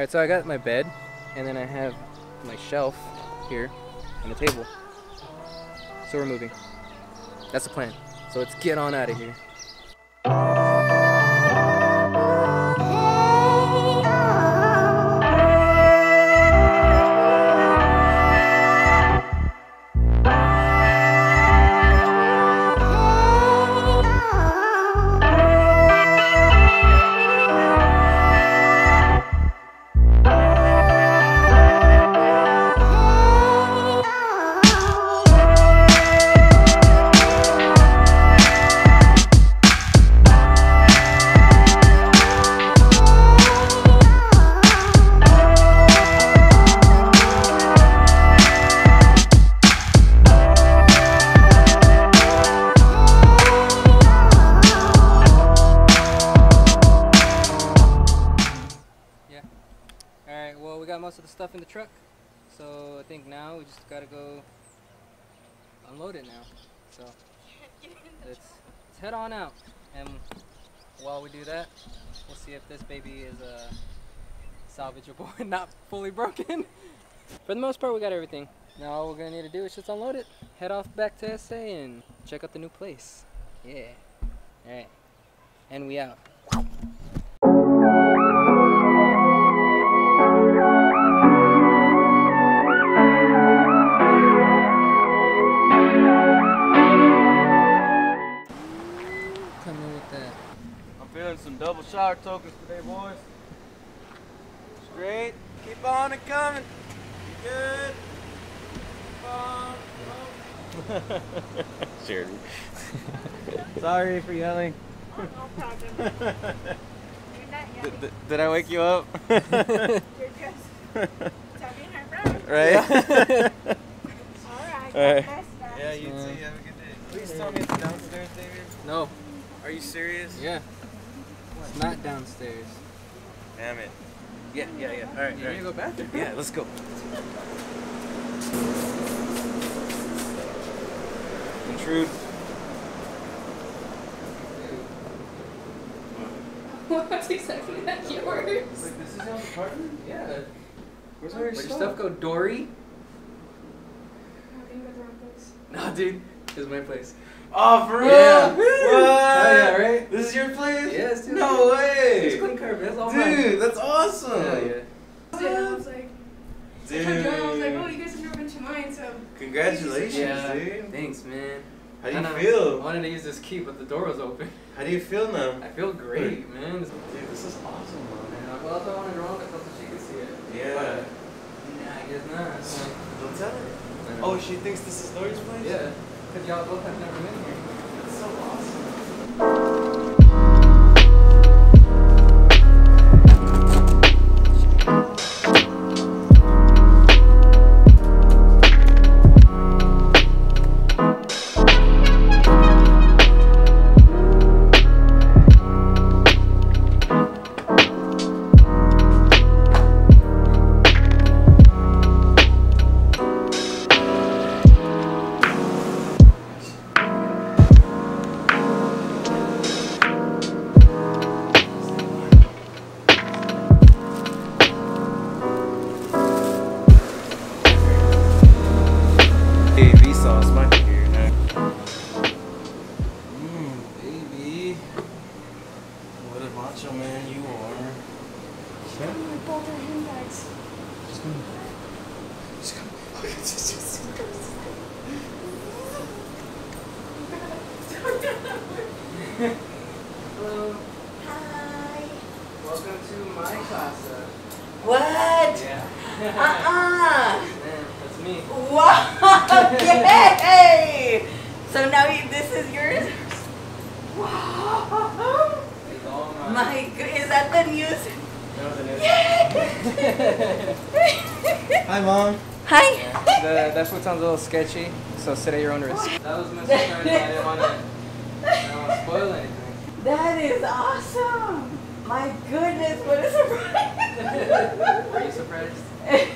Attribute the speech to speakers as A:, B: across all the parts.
A: Alright, so I got my bed, and then I have my shelf here, and a table. So we're moving. That's the plan. So let's get on out of here. Most of the stuff in the truck. So I think now we just gotta go unload it now. So let's, let's head on out. And while we do that, we'll see if this baby is uh, salvageable and not fully broken. For the most part, we got everything. Now all we're gonna need to do is just unload it, head off back to SA, and check out the new place. Yeah. Alright. And we out.
B: Shower tokens today, boys. Straight. Keep on and coming. You good. Keep on. sure. Sorry for yelling.
C: Oh, no problem. You're not yelling.
B: d- did I wake you up?
C: You're just tugging her
B: right?
C: All right.
B: All right.
C: God bless you.
B: yeah, you too. Have a good day. Please tell me it's downstairs, David.
A: No.
B: Are you serious?
A: Yeah. It's not downstairs.
B: Damn it. Yeah, yeah, yeah. All right,
A: You
B: all
A: need to
B: right.
A: go bathroom.
B: Yeah, let's go. Intrude.
D: What's exactly that yours?
B: Like, this is your apartment?
A: Yeah.
B: Where's all
A: Where'd your stuff go, Dory?
D: I think the wrong place.
A: No, dude. This is my place.
B: Oh, for real?
A: Yeah.
B: What?
A: Oh, yeah, right?
B: This is your place?
A: Yes, dude.
B: No
A: It's
B: way.
A: clean carpet. That's all mine.
B: Dude, that's awesome.
A: Hell yeah.
D: I was like, I
B: Dude.
D: told Joanna, I was like, oh, you guys have never been to mine, so.
B: Congratulations,
A: Yeah.
B: dude.
A: Thanks, man.
B: How do you
A: Kinda
B: feel?
A: wanted to use this key, but the door was open.
B: How do you feel now?
A: I feel great, man. This-
B: Dude, this is awesome, man.
A: Well, that's why I wanted to roll it so she could see it.
B: Yeah.
A: But, yeah, I guess not.
B: Don't tell her. Oh, she thinks this is Lori's place?
A: Yeah. Because y'all both have never been here.
B: That's so awesome. Macho man you are.
D: Oh my god, our handbags.
B: Just come. Just come. Okay, just, just.
A: Hello.
C: Hi.
A: Welcome to my casa.
C: What? Uh-uh.
A: Yeah.
C: Uh-uh.
A: Man, that's me.
C: Wow. Yay. So now you, this is yours? Wow.
A: It's all mine.
C: My good, is that the news?
A: That was the news.
C: Yay.
B: Hi, mom.
C: Hi.
A: Yeah, the, that food sounds a little sketchy, so sit at your own risk. That was my surprise. I didn't want to, I didn't want to spoil anything.
C: That is awesome. My goodness, what a surprise.
A: Were you surprised?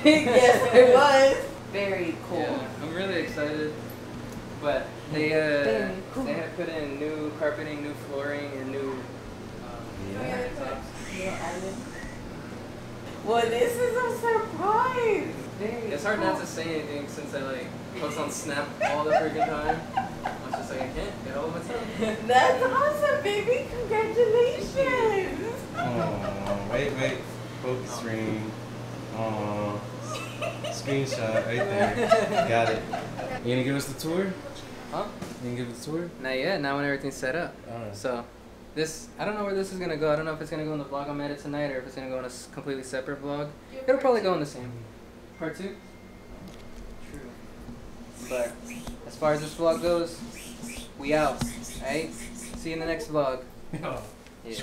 C: yes, I was. Very cool.
A: Yeah, I'm really excited. But they uh,
C: cool.
A: they have put in new carpeting, new flooring, and new. Um,
D: yeah, they put-
C: Yeah, I mean, Well, this is a surprise.
A: It's hard not to say anything since I like post on Snap all the freaking time. I'm just like I can't get all my time.
C: That's awesome, baby. Congratulations.
B: Oh, wait, wait. Focus ring. Oh, screenshot right there. Got it. You gonna give us the tour?
A: Huh?
B: You gonna give us the tour?
A: Not yet. Not when everything's set up.
B: Alright.
A: So, this I don't know where this is gonna go. I don't know if it's gonna go in the vlog I'm at tonight or if it's gonna go in a completely separate vlog. It'll probably go in the same. Part two. True. But as far as this vlog goes, we out. Alright. See you in the next vlog.
B: Yeah.
A: Yeah.